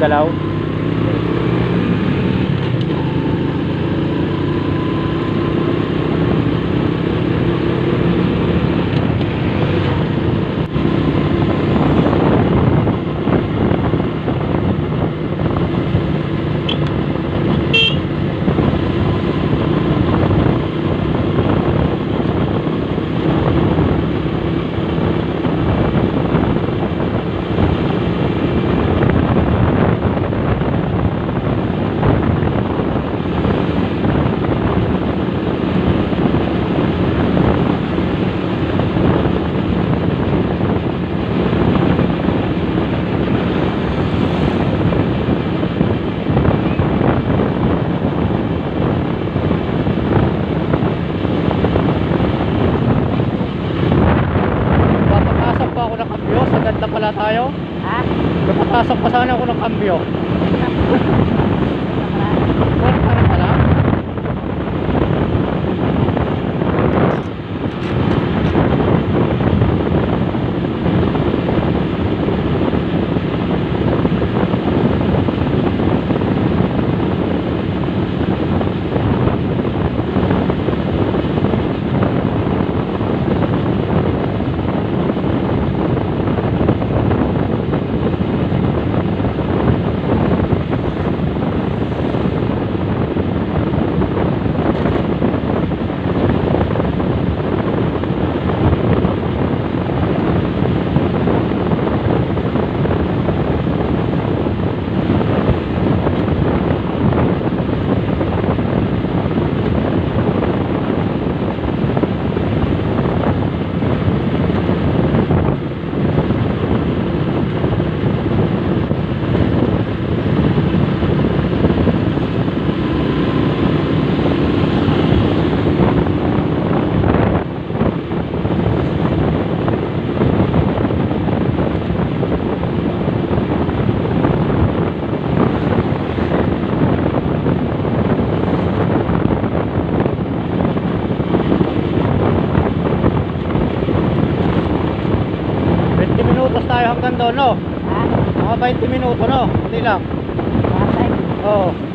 bacalao. tayo? Ha? Napapasok pa sana ako ng kambyo. 20 minuto no? Hindi lang. Oo. Oh.